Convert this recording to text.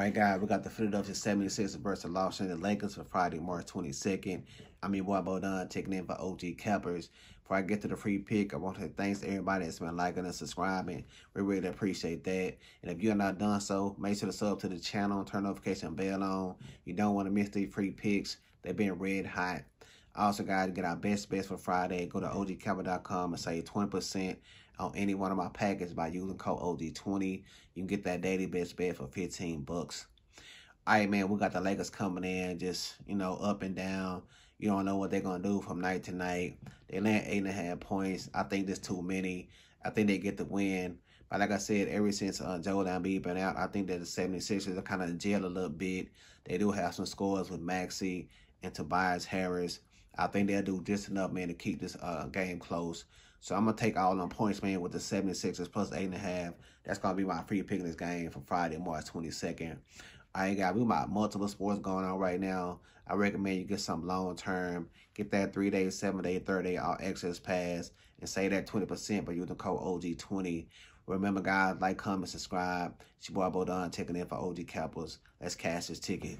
All right, guys, we got the Philadelphia 76ers versus Los Angeles Lakers for Friday, March 22nd. I'm your boy Bo Dunn taking in for OG Cappers. Before I get to the free pick, I want to thanks to everybody that's been liking and subscribing. We really appreciate that. And if you're not done so, make sure to sub to the channel, and turn notification bell on. You don't want to miss these free picks. They've been red hot. Also, guys, get our best bets for Friday, go to ogcapper.com and save 20% on any one of my packages by using code OG20. You can get that daily best bet for 15 bucks. All right, man, we got the Lakers coming in just, you know, up and down. You don't know what they're going to do from night to night. They land eight and a half points. I think there's too many. I think they get the win. But like I said, ever since uh, Joel Embiid been out, I think that the 76ers are kind of jail a little bit. They do have some scores with Maxey and Tobias Harris. I think they'll do just enough, man, to keep this uh, game close. So I'm going to take all them points, man, with the 76ers plus 8.5. That's going to be my free pick in this game for Friday, March 22nd. I ain't got we got multiple sports going on right now. I recommend you get some long term. Get that three day, seven day, 30 day all access pass and say that 20% but use the code OG20. Remember, guys, like, comment, subscribe. It's your boy Bo Dunn taking in for OG Cappers. Let's cash this ticket.